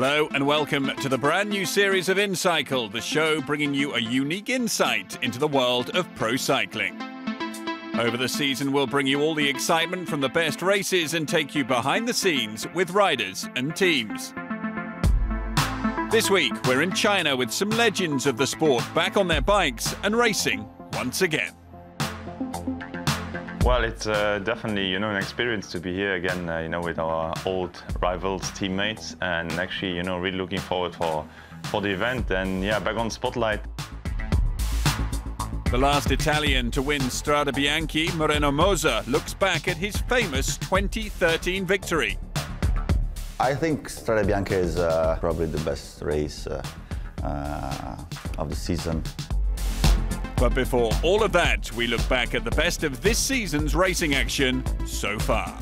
Hello and welcome to the brand new series of InCycle, the show bringing you a unique insight into the world of pro cycling. Over the season, we'll bring you all the excitement from the best races and take you behind the scenes with riders and teams. This week, we're in China with some legends of the sport back on their bikes and racing once again. Well, it's uh, definitely you know an experience to be here again, uh, you know, with our old rivals, teammates, and actually you know really looking forward for for the event and yeah, back on spotlight. The last Italian to win Strade Bianche, Moreno Moser, looks back at his famous 2013 victory. I think Strade Bianche is uh, probably the best race uh, uh, of the season. But before all of that, we look back at the best of this season's racing action so far.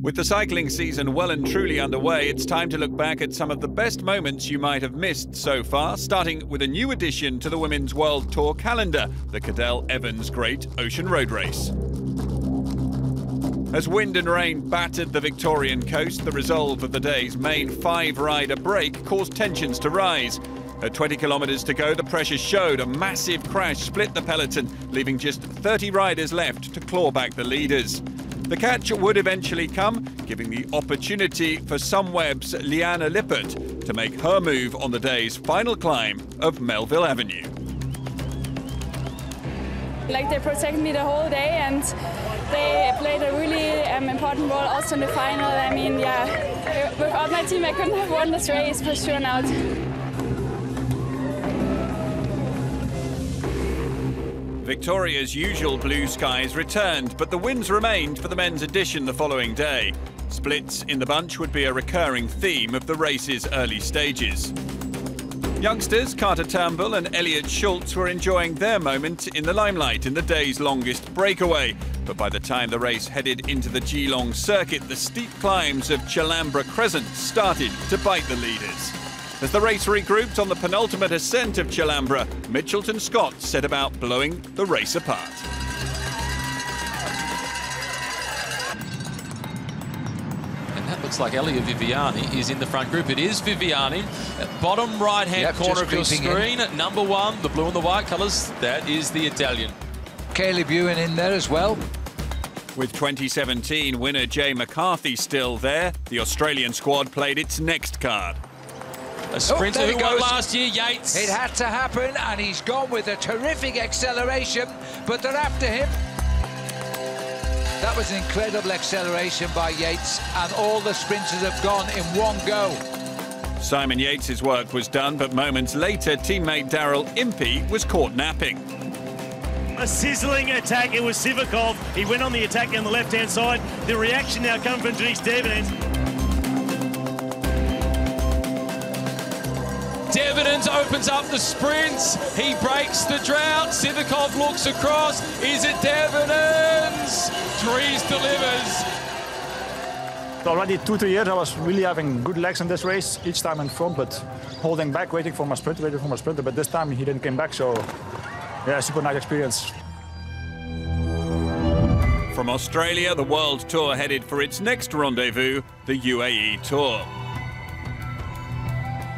With the cycling season well and truly underway, it's time to look back at some of the best moments you might have missed so far, starting with a new addition to the Women's World Tour calendar, the Cadel Evans Great Ocean Road Race. As wind and rain battered the Victorian coast, the resolve of the day's main five-rider break caused tensions to rise. At 20 kilometres to go, the pressure showed. A massive crash split the peloton, leaving just 30 riders left to claw back the leaders. The catch would eventually come, giving the opportunity for Sunweb's Liane Lippert to make her move on the day's final climb of Melville Avenue. Like they protected me the whole day and they played a really um, important role also in the final. I mean, yeah, without my team I couldn't have won this race for sure now. Victoria's usual blue skies returned, but the winds remained for the men's edition the following day. Splits in the bunch would be a recurring theme of the race's early stages. Youngsters Carter Turnbull and Elliot Schultz were enjoying their moment in the limelight in the day's longest breakaway. But by the time the race headed into the Geelong circuit, the steep climbs of Challambra Crescent started to bite the leaders. As the race regrouped on the penultimate ascent of Challambra, Mitchelton Scott set about blowing the race apart. And that looks like Elia Viviani is in the front group. It is Viviani. Bottom right-hand yep, corner of your screen. In. Number one, the blue and the white colours. That is the Italian. Caleb Ewan in there as well. With 2017 winner Jay McCarthy still there, the Australian squad played its next card. A sprinter oh, who won last year, Yates. It had to happen, and he's gone with a terrific acceleration, but they're after him. That was an incredible acceleration by Yates, and all the sprinters have gone in one go. Simon Yates' work was done, but moments later, teammate Daryl Impey was caught napping. A sizzling attack. It was Sivakov. He went on the attack on the left-hand side. The reaction now comes from Dries Devenyns. Devenyns opens up the sprints. He breaks the drought. Sivakov looks across. Is it Devenyns? Dries delivers. Already two, three years, I was really having good legs in this race, each time in front, but holding back, waiting for my sprint, waiting for my sprinter. But this time he didn't come back, so yeah, super nice experience. From Australia, the World Tour headed for its next rendezvous, the UAE Tour.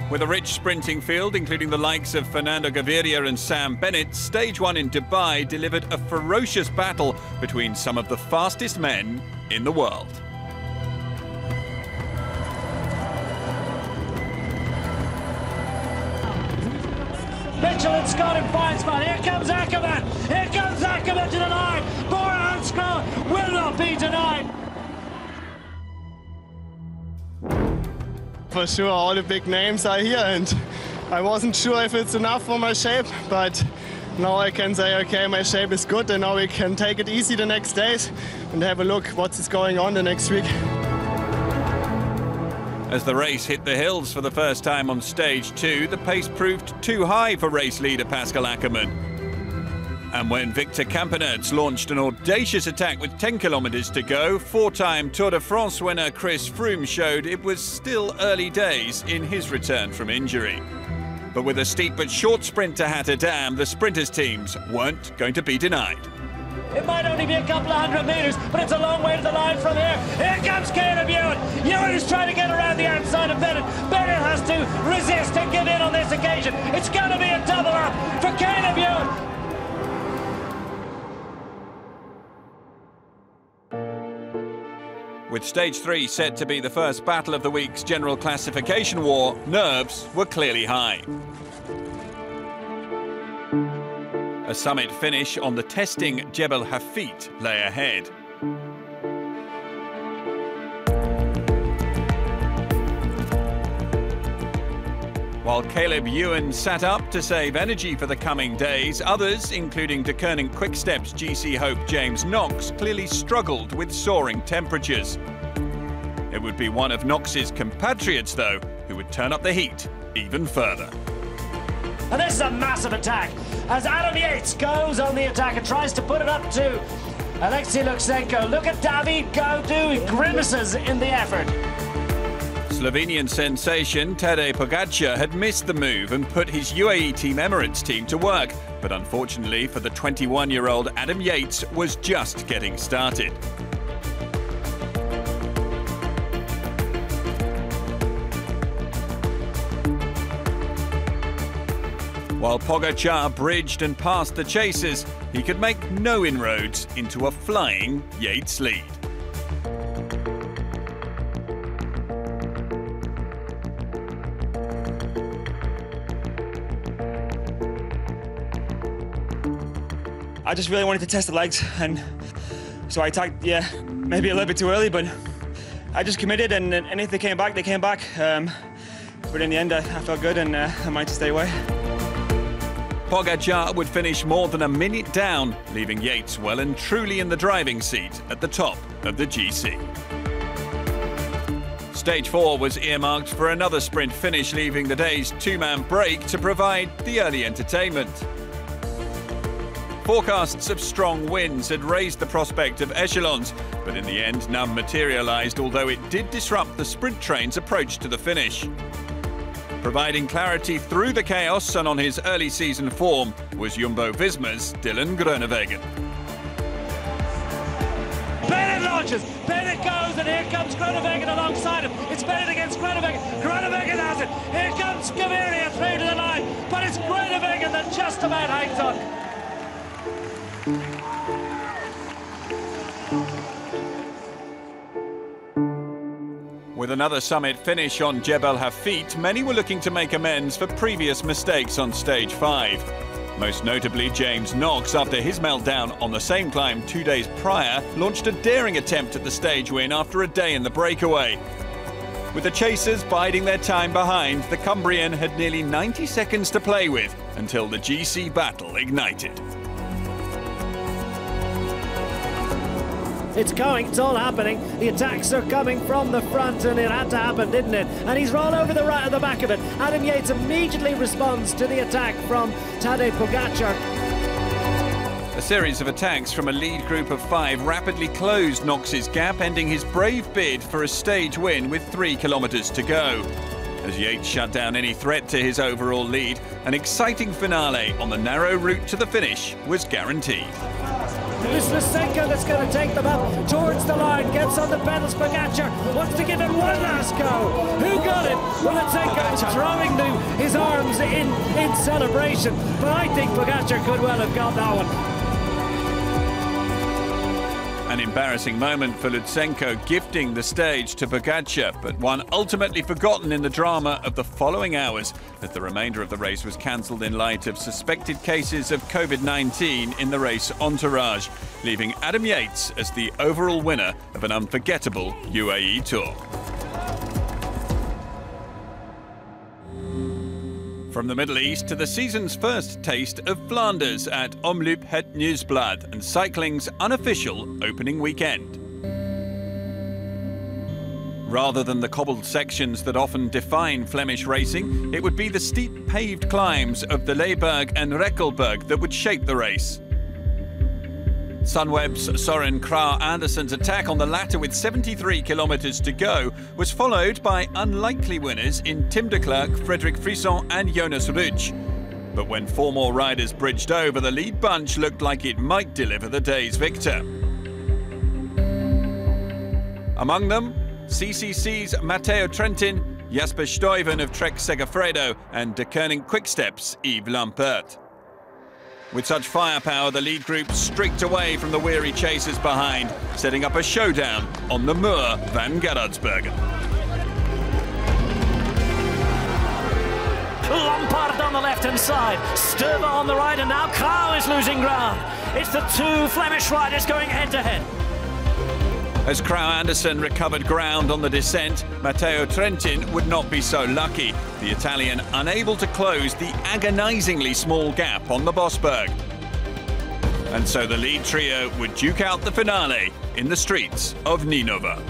With a rich sprinting field, including the likes of Fernando Gaviria and Sam Bennett, Stage 1 in Dubai delivered a ferocious battle between some of the fastest men in the world. Mitchelton Scott fine spot. Here comes Ackermann. Here comes Ackermann to the line. Bora Hansgrohe will not be denied. For sure, all the big names are here, and I wasn't sure if it's enough for my shape, but now I can say, okay, my shape is good, and now we can take it easy the next days and have a look what's going on the next week. As the race hit the hills for the first time on stage two, the pace proved too high for race leader Pascal Ackermann. And when Victor Campenaerts launched an audacious attack with 10 kilometres to go, four-time Tour de France winner Chris Froome showed it was still early days in his return from injury. But with a steep but short sprint to Hatta Dam, the sprinters teams weren't going to be denied. It might only be a couple of hundred metres, but it's a long way to the line from here. Here comes Caleb Ewan. Ewan is trying to get around the outside of Bennett. Bennett has to resist and give in on this occasion. It's going to be a double up for Caleb Ewan. With stage three set to be the first battle of the week's general classification war, nerves were clearly high. A summit finish on the testing Jebel Hafit lay ahead. While Caleb Ewan sat up to save energy for the coming days, others, including Deceuninck Quickstep's GC Hope James Knox, clearly struggled with soaring temperatures. It would be one of Knox's compatriots, though, who would turn up the heat even further. And this is a massive attack as Adam Yates goes on the attack and tries to put it up to Alexei Lutsenko. Look at David Gaudu, he grimaces in the effort. Slovenian sensation Tadej Pogacar had missed the move and put his UAE Team Emirates team to work, but unfortunately for the 21-year-old Adam Yates was just getting started. While Pogacar bridged and passed the chasers, he could make no inroads into a flying Yates lead. I just really wanted to test the legs, and so I attacked, yeah, maybe a little bit too early, but I just committed, and, and if they came back, they came back. Um, but in the end, I, I felt good, and uh, I managed to stay away. Pogacar would finish more than a minute down, leaving Yates well and truly in the driving seat at the top of the GC. Stage 4 was earmarked for another sprint finish, leaving the day's two-man break to provide the early entertainment. Forecasts of strong winds had raised the prospect of echelons, but in the end none materialised, although it did disrupt the sprint train's approach to the finish. Providing clarity through the chaos and on his early season form was Jumbo Visma's Dylan Groenewegen. Bennett launches, Bennett goes, and here comes Groenewegen alongside him. It's Bennett against Groenewegen. Groenewegen has it. Here comes Gaviria through to the line, but it's Groenewegen that just about hangs on. With another summit finish on Jebel Hafit, many were looking to make amends for previous mistakes on stage 5. Most notably, James Knox, after his meltdown on the same climb two days prior, launched a daring attempt at the stage win after a day in the breakaway. With the chasers biding their time behind, the Cumbrian had nearly 90 seconds to play with until the GC battle ignited. It's going, it's all happening. The attacks are coming from the front, and it had to happen, didn't it? And he's rolled over the right at the back of it. Adam Yates immediately responds to the attack from Tadej Pogacar. A series of attacks from a lead group of five rapidly closed Knox's gap, ending his brave bid for a stage win with three kilometres to go. As Yates shut down any threat to his overall lead, an exciting finale on the narrow route to the finish was guaranteed. It's Lutsenko that's going to take them up towards the line, gets on the pedals. Pogacar wants to give it one last go. Who got it? Well, Lutsenko is throwing the, his arms in, in celebration, but I think Pogacar could well have got that one. An embarrassing moment for Lutsenko gifting the stage to Pogacar, but one ultimately forgotten in the drama of the following hours as the remainder of the race was cancelled in light of suspected cases of COVID-19 in the race entourage, leaving Adam Yates as the overall winner of an unforgettable UAE Tour. From the Middle East to the season's first taste of Flanders at Omloop Het Nieuwsblad and cycling's unofficial opening weekend. Rather than the cobbled sections that often define Flemish racing, it would be the steep paved climbs of the Leberg and Rekelberg that would shape the race. Sunweb's Soren Kragh Andersen's attack on the latter with 73 kilometres to go was followed by unlikely winners in Tim Declercq, Frederik Frison and Jonas Ruij. But when four more riders bridged over, the lead bunch looked like it might deliver the day's victor. Among them, CCC's Matteo Trentin, Jasper Stuyven of Trek Segafredo, and Deceuninck Quickstep's Yves Lampaert. With such firepower, the lead group streaked away from the weary chasers behind, setting up a showdown on the Moor van Geraardsbergen. Lampaert on the left-hand side, Stuyven on the right, and now Kragh is losing ground. It's the two Flemish riders going head-to-head. As Kragh Andersen recovered ground on the descent, Matteo Trentin would not be so lucky. The Italian unable to close the agonisingly small gap on the Bosberg. And so the lead trio would duke out the finale in the streets of Ninove.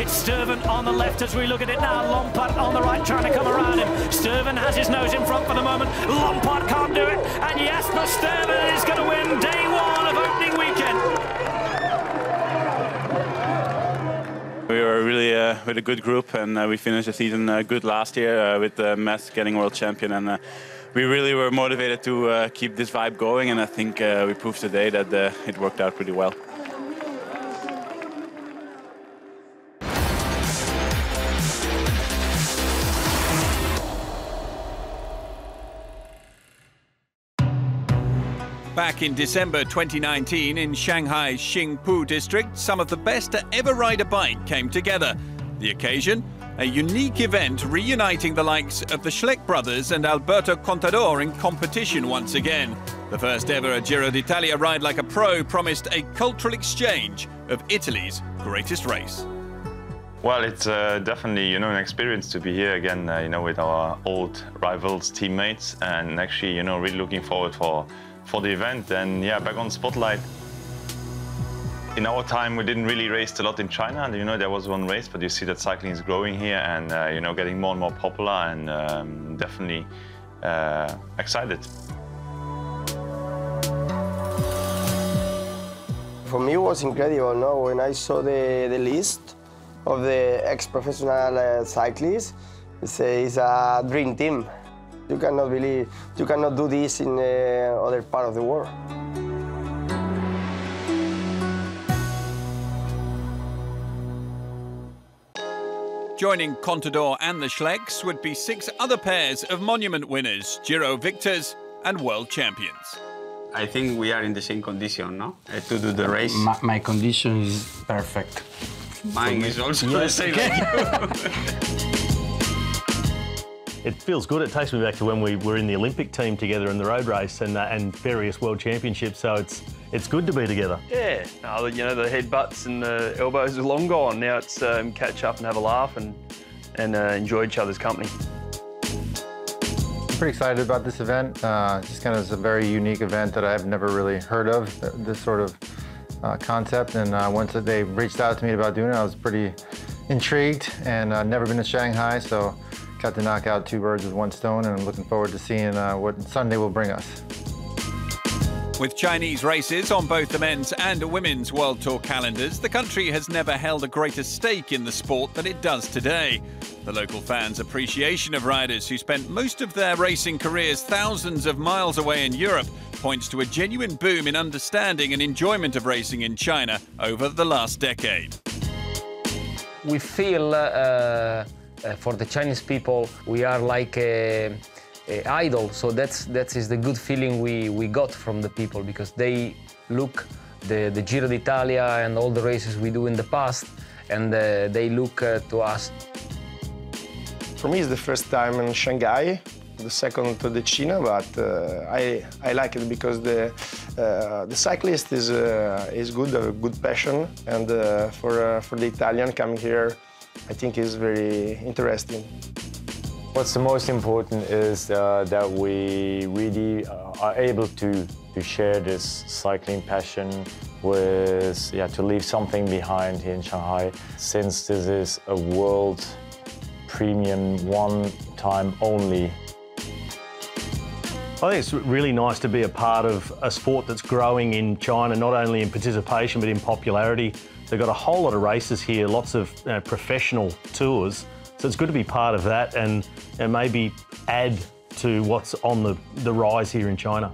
It's Stuyven on the left as we look at it now. Lampaert on the right trying to come around him. Stuyven has his nose in front for the moment. Lampaert can't do it. And Jasper Stuyven is going to win day one of opening weekend. We were really uh, with a good group and uh, we finished the season uh, good last year uh, with uh, Mads getting world champion and uh, we really were motivated to uh, keep this vibe going and I think we proved today that it worked out pretty well. Back in December 2019 in Shanghai's Qingpu district, some of the best to ever ride a bike came together. The occasion? A unique event reuniting the likes of the Schleck brothers and Alberto Contador in competition once again. The first ever Giro d'Italia ride like a pro promised a cultural exchange of Italy's greatest race. Well, it's uh, definitely you know an experience to be here again, uh, you know, with our old rivals, teammates, and actually you know really looking forward for for the event. And yeah, back on Spotlight. In our time, we didn't really race a lot in China. And, you know, there was one race, but you see that cycling is growing here and, uh, you know, getting more and more popular and um, definitely uh, excited. For me, it was incredible, no? When I saw the, the list of the ex-professional uh, cyclists, it's a, it's a dream team. You cannot believe, you cannot do this in uh, other part of the world. Joining Contador and the Schlecks would be six other pairs of monument winners, Giro victors and world champions. I think we are in the same condition, no? Uh, to do the race. My, my condition is perfect. Mine is also yes, the same. Okay. it feels good. It takes me back to when we were in the Olympic team together in the road race and, uh, and various world championships. So it's it's good to be together. Yeah, no, you know the headbutts and the elbows are long gone. Now it's um, catch up and have a laugh and and uh, enjoy each other's company. I'm pretty excited about this event. Uh, just kind of is a very unique event that I've never really heard of. This sort of uh, concept, and uh, once they reached out to me about doing it, I was pretty intrigued and uh, never been to Shanghai, so got to knock out two birds with one stone, and I'm looking forward to seeing uh, what Sunday will bring us. With Chinese races on both the men's and women's World Tour calendars, the country has never held a greater stake in the sport than it does today. The local fans' appreciation of riders who spent most of their racing careers thousands of miles away in Europe points to a genuine boom in understanding and enjoyment of racing in China over the last decade. We feel uh, uh, for the Chinese people, we are like a, a idol. So that's that is the good feeling we, we got from the people because they look the, the Giro d'Italia and all the races we do in the past, and uh, they look uh, to us. For me, it's the first time in Shanghai, the second to the China, but uh, I, I like it because the, uh, the cyclist is, uh, is good, a good passion, and uh, for, uh, for the Italian coming here I think is very interesting. What's the most important is uh, that we really uh, are able to, to share this cycling passion with, yeah, to leave something behind here in Shanghai, since this is a world premium one time only I think it's really nice to be a part of a sport that's growing in China, not only in participation but in popularity. They've got a whole lot of races here, lots of professional tours, So it's good to be part of that and, and maybe add to what's on the, the rise here in China.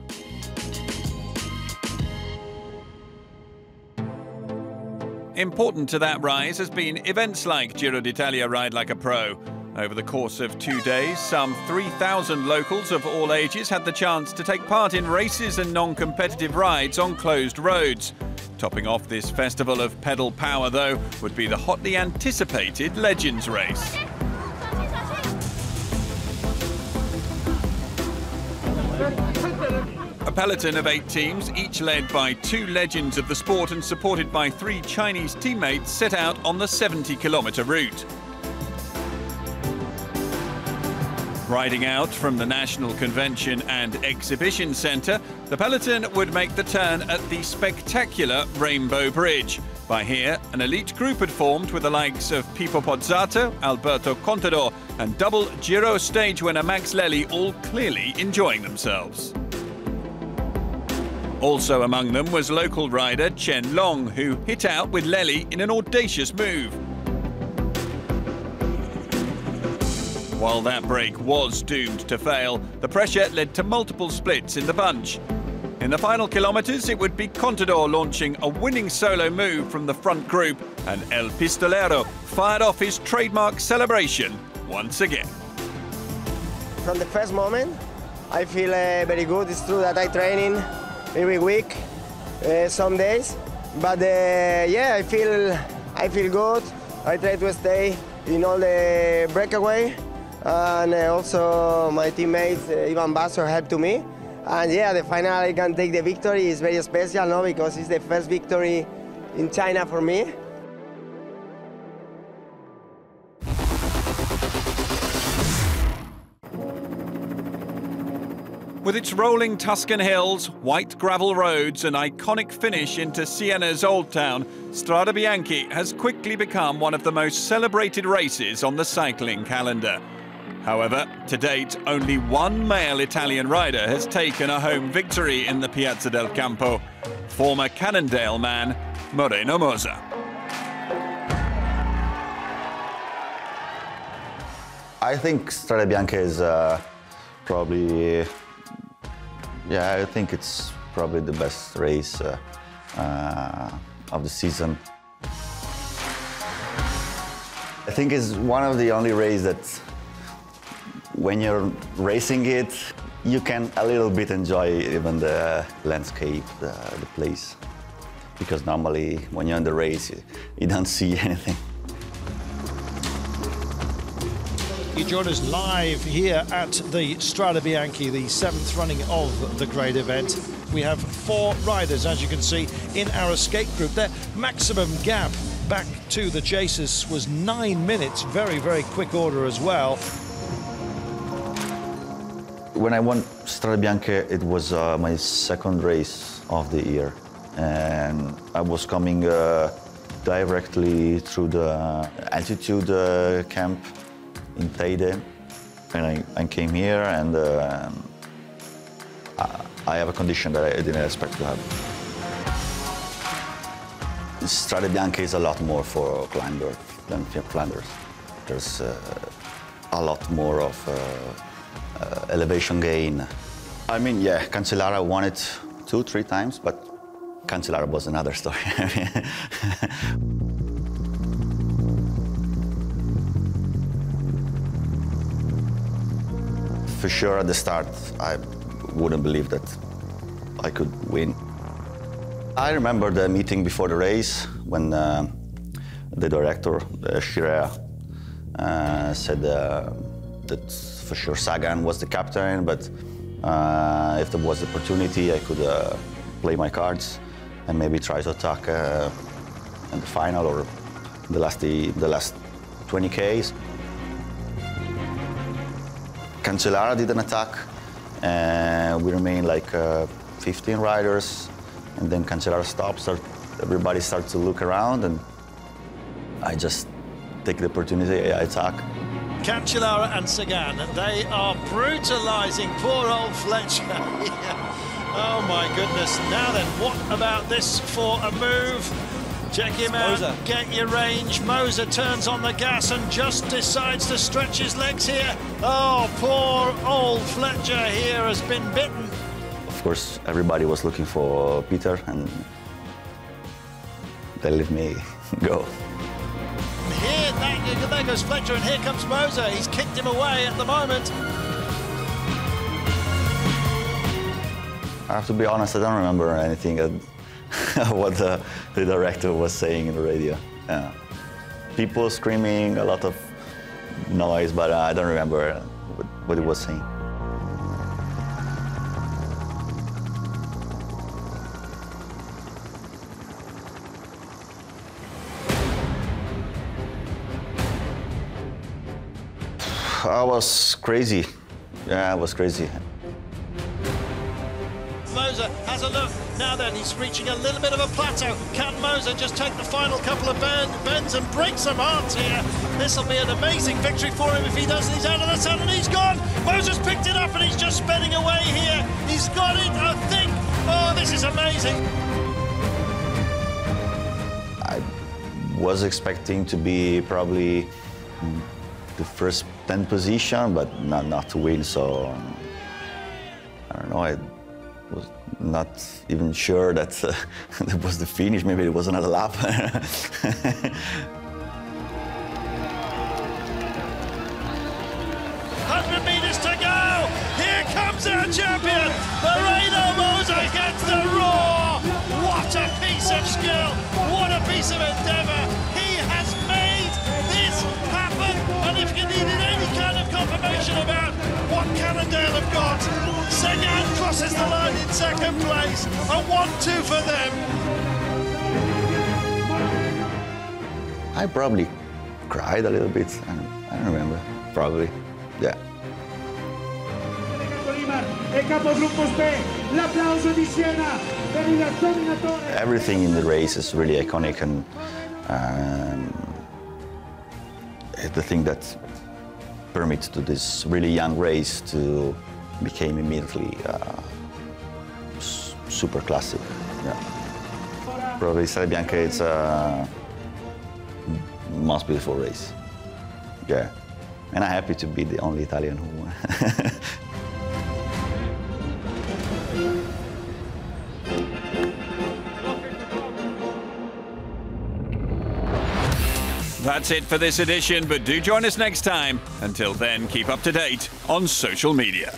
Important to that rise has been events like Giro d'Italia Ride Like a Pro. Over the course of two days, some 3,000 locals of all ages had the chance to take part in races and non-competitive rides on closed roads. Topping off this festival of pedal power, though, would be the hotly anticipated Legends race. A peloton of eight teams, each led by two legends of the sport and supported by three Chinese teammates, set out on the 70 kilometre route. Riding out from the National Convention and Exhibition Centre, the peloton would make the turn at the spectacular Rainbow Bridge. By here, an elite group had formed with the likes of Pippo Pozzato, Alberto Contador, and double Giro stage winner Max Lelli all clearly enjoying themselves. Also among them was local rider Chen Long, who hit out with Lelli in an audacious move. While that break was doomed to fail, the pressure led to multiple splits in the bunch. In the final kilometres, it would be Contador launching a winning solo move from the front group, and El Pistolero fired off his trademark celebration once again. From the first moment, I feel uh, very good. It's true that I training every week, uh, some days, but uh, yeah, I feel I feel good. I try to stay in all the breakaway, and uh, also my teammates uh, Ivan Basso helped to me. And yeah, the final I can take the victory is very special, no, because it's the first victory in China for me. With its rolling Tuscan hills, white gravel roads, and iconic finish into Siena's Old Town, Strade Bianche has quickly become one of the most celebrated races on the cycling calendar. However, to date, only one male Italian rider has taken a home victory in the Piazza del Campo, former Cannondale man Moreno Moser. I think Strade Bianche is uh, probably yeah, I think it's probably the best race uh, uh, of the season. I think it's one of the only races that when you're racing it, you can a little bit enjoy even the landscape, the, the place. Because normally when you're in the race, you, you don't see anything. You join us live here at the Strade Bianche, the seventh running of the great event. We have four riders, as you can see, in our escape group. Their maximum gap back to the chasers was nine minutes. Very, very quick order as well. When I won Strade Bianche, it was uh, my second race of the year. And I was coming uh, directly through the altitude uh, camp in Teide. And I, I came here and uh, I, I have a condition that I didn't expect to have. Strade Bianche is a lot more for climbers than Flanders. There's uh, a lot more of uh, uh, elevation gain. I mean, yeah, Cancellara won it two, three times, but Cancellara was another story. for sure at the start, I wouldn't believe that I could win. I remember the meeting before the race when uh, the director, uh, Scirea, uh, said uh, that for sure Sagan was the captain, but uh, if there was the opportunity, I could uh, play my cards and maybe try to attack uh, in the final or the last, the, the last 20 Ks. Cancellara did an attack, and we remained like uh, 15 riders, and then Cancellara stops, everybody starts to look around, and I just take the opportunity, I attack. Cancellara and Sagan, they are brutalising poor old Fletcher. oh my goodness. Now then, what about this for a move? Check him out, Moser. get your range. Moser turns on the gas and just decides to stretch his legs here. Oh, poor old Fletcher here has been bitten. Of course, everybody was looking for Peter and they let me go. Here, there goes Fletcher and here comes Moser. He's kicked him away at the moment. I have to be honest, I don't remember anything what the, the, director was saying in the radio. Yeah. People screaming, a lot of noise, but I don't remember what, what he was saying. I was crazy. Yeah, I was crazy. Moser has a look. Now then, he's reaching a little bit of a plateau. Can Moser just take the final couple of bends and break some hearts here? This will be an amazing victory for him if he does. He's out of the sun and he's gone. Moser's picked it up and he's just spinning away here. He's got it, I think. Oh, this is amazing. I was expecting to be probably the first 10 position, but not, not to win. So um, I don't know. I was not even sure that uh, that was the finish. Maybe it was another lap. confirmation about what Cannondale have got, Sagan crosses the line in second place. A 1-2 for them. I probably cried a little bit. I don't, I don't remember. Probably. Yeah. Everything in the race is really iconic and um, the thing that permits to this really young race to become immediately uh, super classic. Yeah. Probably Strade Bianche it's a most beautiful race. Yeah. And I'm happy to be the only Italian who won. That's it for this edition, but do join us next time. Until then, keep up to date on social media.